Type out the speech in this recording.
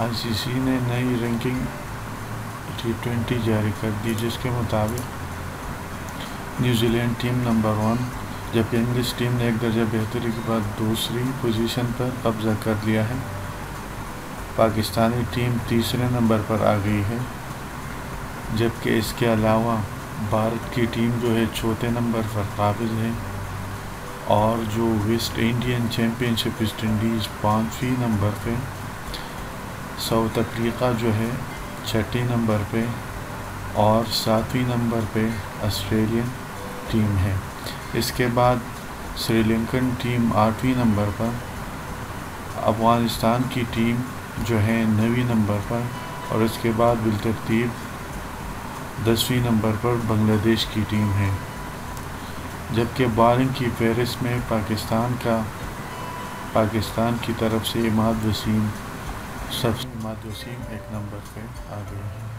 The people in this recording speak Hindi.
आईसीसी ने नई रैंकिंग टी ट्वेंटी जारी कर दी, जिसके मुताबिक New Zealand team number one जबकि इंग्लिश टीम ने एक दर्जा बेहतरी के बाद दूसरी पोजीशन पर कब्जा कर लिया है। पाकिस्तानी टीम तीसरे नंबर पर आ गई है, जबकि इसके अलावा भारत की टीम जो है चौथे नंबर पर काबिज है और जो West Indian championship West Indies पाँचवीं नंबर पे साउथ अफ्रीका जो है, छठी नंबर पे और सातवीं नंबर पे ऑस्ट्रेलियन टीम है। इसके बाद श्रीलंकन टीम आठवीं नंबर पर, अफ़गानिस्तान की टीम जो है नवी नंबर पर और इसके बाद बिलतरतीब दसवीं नंबर पर बांग्लादेश की टीम है। जबकि बॉलिंग की फहरिस्त में पाकिस्तान का, पाकिस्तान की तरफ़ से इमाद वसीम इमाद वसीम एक नंबर पे आ हैं